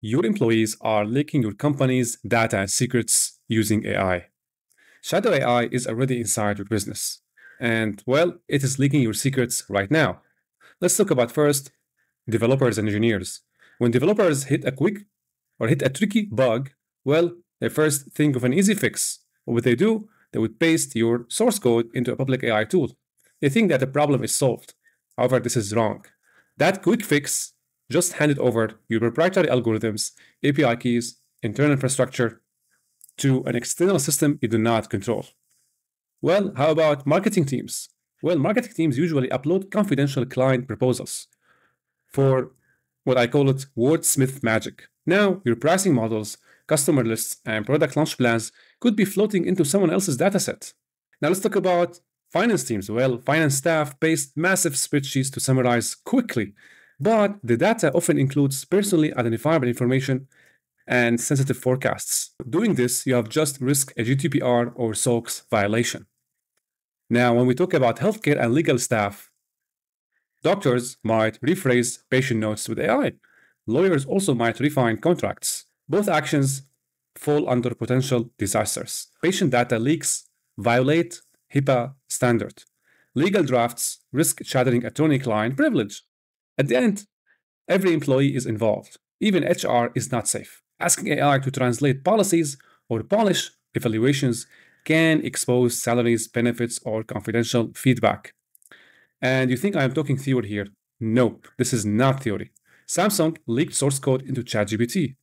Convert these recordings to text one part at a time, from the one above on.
your employees are leaking your company's data and secrets using AI. Shadow AI is already inside your business. And well, it is leaking your secrets right now. Let's talk about first developers and engineers. When developers hit a quick or hit a tricky bug, well, they first think of an easy fix. What they do, they would paste your source code into a public AI tool. They think that the problem is solved. However, this is wrong. That quick fix just hand it over your proprietary algorithms, API keys, internal infrastructure to an external system you do not control. Well, how about marketing teams? Well, marketing teams usually upload confidential client proposals for what I call it wordsmith magic. Now, your pricing models, customer lists, and product launch plans could be floating into someone else's dataset. Now, let's talk about finance teams. Well, finance staff paste massive spreadsheets to summarize quickly but the data often includes personally identifiable information and sensitive forecasts. Doing this, you have just risked a GDPR or SOX violation. Now, when we talk about healthcare and legal staff, doctors might rephrase patient notes with AI. Lawyers also might refine contracts. Both actions fall under potential disasters. Patient data leaks violate HIPAA standard. Legal drafts risk shattering attorney-client privilege. At the end, every employee is involved. Even HR is not safe. Asking AI to translate policies or polish evaluations can expose salaries, benefits, or confidential feedback. And you think I am talking theory here? No, this is not theory. Samsung leaked source code into ChatGPT.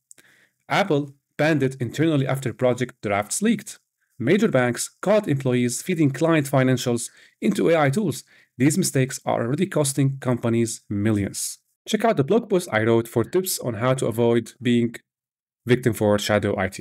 Apple banned it internally after project drafts leaked. Major banks caught employees feeding client financials into AI tools. These mistakes are already costing companies millions. Check out the blog post I wrote for tips on how to avoid being victim for shadow IT.